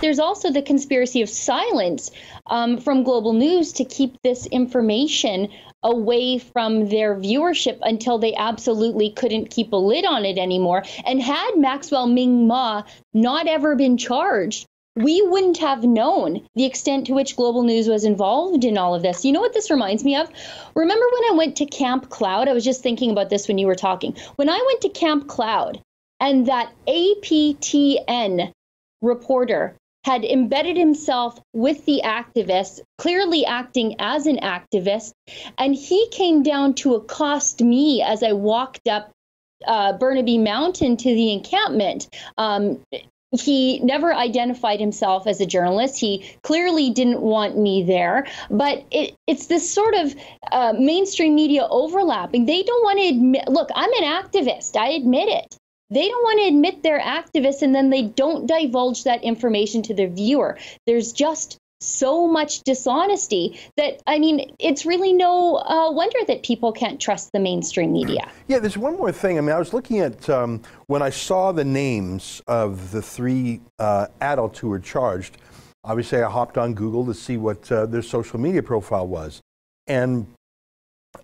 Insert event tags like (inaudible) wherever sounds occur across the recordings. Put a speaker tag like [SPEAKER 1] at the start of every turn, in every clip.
[SPEAKER 1] there's also the conspiracy of silence um, from Global News to keep this information away from their viewership until they absolutely couldn't keep a lid on it anymore. And had Maxwell Ming Mah not ever been charged, we wouldn't have known the extent to which global news was involved in all of this. You know what this reminds me of? Remember when I went to Camp Cloud? I was just thinking about this when you were talking. When I went to Camp Cloud and that APTN reporter had embedded himself with the activists, clearly acting as an activist, and he came down to accost me as I walked up uh, Burnaby Mountain to the encampment. Um, he never identified himself as a journalist. He clearly didn't want me there. But it, it's this sort of uh, mainstream media overlapping. They don't want to admit, look, I'm an activist. I admit it. They don't want to admit they're activists and then they don't divulge that information to the viewer. There's just so much dishonesty that I mean, it's really no uh, wonder that people can't trust the mainstream media.
[SPEAKER 2] Yeah, there's one more thing. I mean, I was looking at um, when I saw the names of the three uh, adults who were charged. Obviously, I hopped on Google to see what uh, their social media profile was, and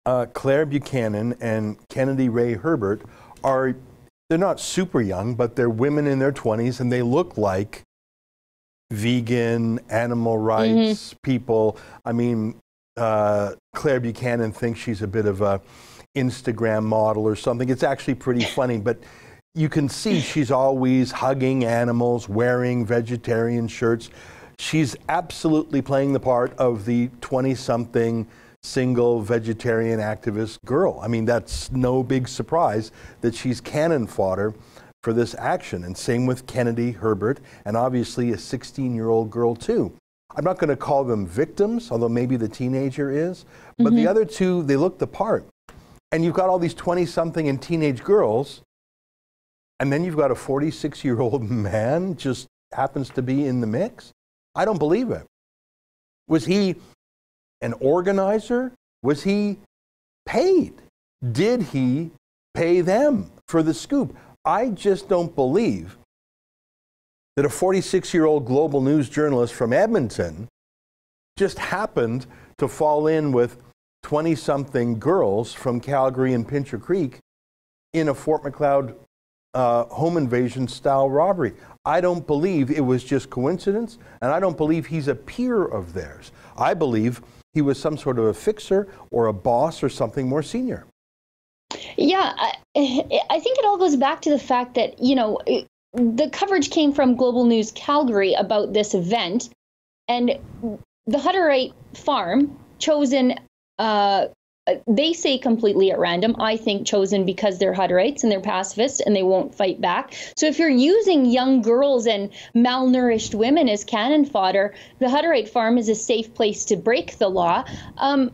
[SPEAKER 2] uh, Claire Buchanan and Kennedy Ray Herbert are. They're not super young, but they're women in their 20s, and they look like vegan, animal rights mm-hmm. people. I mean, uh, Claire Buchanan thinks she's a bit of a Instagram model or something. It's actually pretty funny, but you can see she's always hugging animals, wearing vegetarian shirts. She's absolutely playing the part of the 20 something single vegetarian activist girl. I mean, that's no big surprise that she's cannon fodder for this action. And same with Kennedy Herbert, and obviously a 16 year old girl, too. I'm not going to call them victims, although maybe the teenager is, but mm-hmm. the other two, they look the part. And you've got all these 20 something and teenage girls, and then you've got a 46 year old (laughs) man just happens to be in the mix. I don't believe it. Was he an organizer? Was he paid? Did he pay them for the scoop? I just don't believe that a 46 year old global news journalist from Edmonton just happened to fall in with 20 something girls from Calgary and Pincher Creek in a Fort Macleod uh, home invasion style robbery. I don't believe it was just coincidence, and I don't believe he's a peer of theirs. I believe he was some sort of a fixer or a boss or something more senior.
[SPEAKER 1] Yeah, I, I think it all goes back to the fact that, you know, the coverage came from Global News Calgary about this event, and the Hutterite farm chosen. Uh, they say completely at random. I think chosen because they're Hutterites and they're pacifists and they won't fight back. So if you're using young girls and malnourished women as cannon fodder, the Hutterite farm is a safe place to break the law. Um,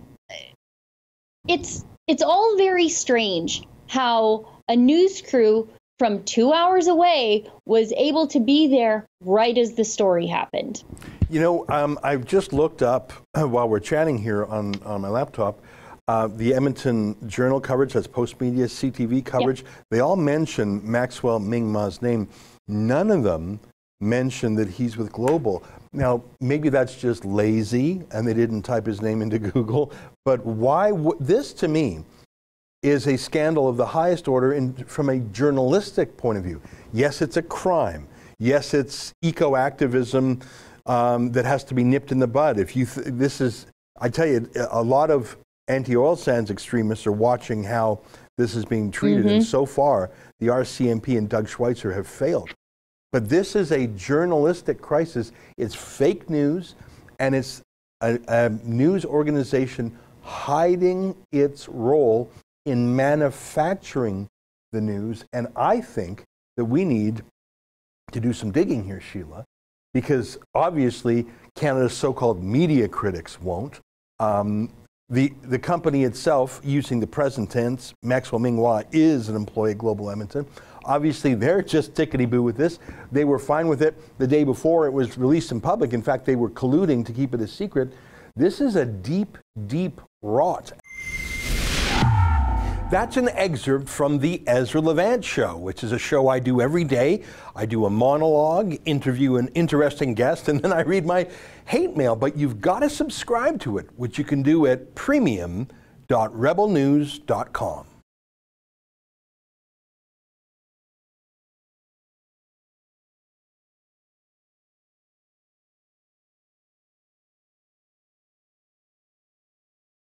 [SPEAKER 1] it's it's all very strange how a news crew from two hours away was able to be there right as the story happened.
[SPEAKER 2] You know, um, I've just looked up uh, while we're chatting here on, on my laptop. Uh, the Edmonton Journal coverage, that's Postmedia, CTV coverage, yep. they all mention Maxwell Ming Mah's name. None of them mention that he's with Global. Now, maybe that's just lazy and they didn't type his name into (laughs) Google, but why? This to me is a scandal of the highest order in, from a journalistic point of view. Yes, it's a crime. Yes, it's eco activism um, that has to be nipped in the bud. If you, th- this is, I tell you, a lot of anti oil sands extremists are watching how this is being treated, mm-hmm. and so far, the RCMP and Doug Schweitzer have failed. But this is a journalistic crisis. It's fake news, and it's a, a news organization hiding its role in manufacturing the news. And I think that we need to do some digging here, Sheila, because obviously Canada's so called media critics won't. Um, the, the company itself, using the present tense, Maxwell Ming Mah is an employee at Global Edmonton. Obviously, they're just tickety boo with this. They were fine with it the day before it was released in public. In fact, they were colluding to keep it a secret. This is a deep, deep rot. That's an excerpt from the Ezra Levant Show, which is a show I do every day. I do a monologue, interview an interesting guest, and then I read my hate mail. But you've got to subscribe to it, which you can do at premium.rebelnews.com.